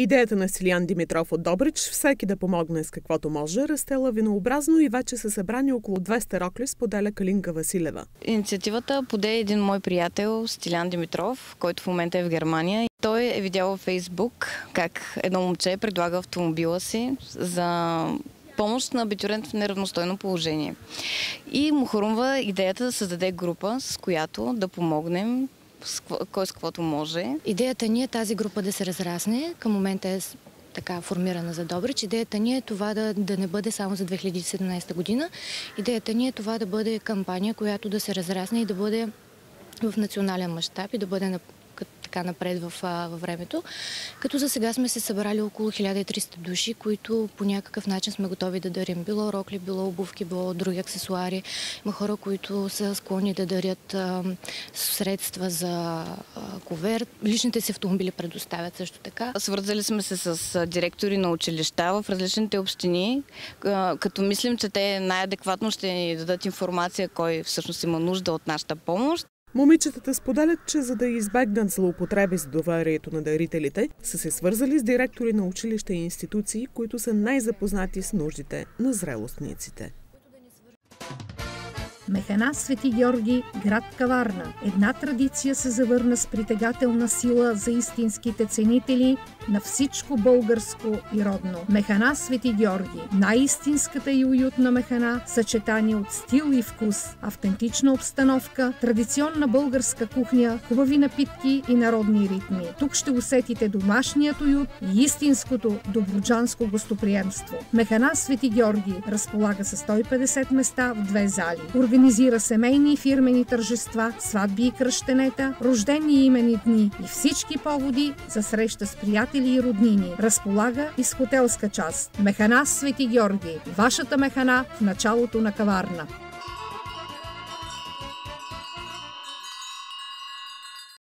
Идеята на Силиян Димитров от Добрич всеки да помогне с каквото може расте лавинообразно и вече са събрани около 200 рокли, споделя Калинка Василева. Инициативата поде един мой приятел, Стилян Димитров, който в момента е в Германия. Той е видял във Фейсбук как едно момче предлага автомобила си за помощ на абитурент в неравностойно положение. И му хрумва идеята да създаде група, с която да помогнем кой с каквото може. Идеята ни е тази група да се разрасне. Към момента е така формирана за Добрич. Идеята ни е това да, да не бъде само за 2017 година. Идеята ни е това да бъде кампания, която да се разрасне и да бъде в национален мащаб и да бъде на така напред в, във времето. Като за сега сме се събрали около 1300 души, които по някакъв начин сме готови да дарим. Било рокли, било обувки, било други аксесуари. Има хора, които са склонни да дарят а, средства за а, коверт. Личните си автомобили предоставят също така. Свързали сме се с директори на училища в различните общини, като мислим, че те най-адекватно ще ни дадат информация кой всъщност има нужда от нашата помощ. Момичетата споделят, че за да избегнат злоупотреби с доверието на дарителите, са се свързали с директори на училища и институции, които са най-запознати с нуждите на зрелостниците. Механа Свети Георги, град Каварна. Една традиция се завърна с притегателна сила за истинските ценители на всичко българско и родно. Механа Свети Георги. Най-истинската и уютна механа, съчетание от стил и вкус, автентична обстановка, традиционна българска кухня, хубави напитки и народни ритми. Тук ще усетите домашният уют и истинското доброджанско гостоприемство. Механа Свети Георги разполага с 150 места в две зали. Организира семейни и фирмени тържества, сватби и кръщенета, рождени и имени дни и всички поводи за среща с приятели и роднини. Разполага и с хотелска част. Механа Свети Георги. Вашата механа в началото на каварна.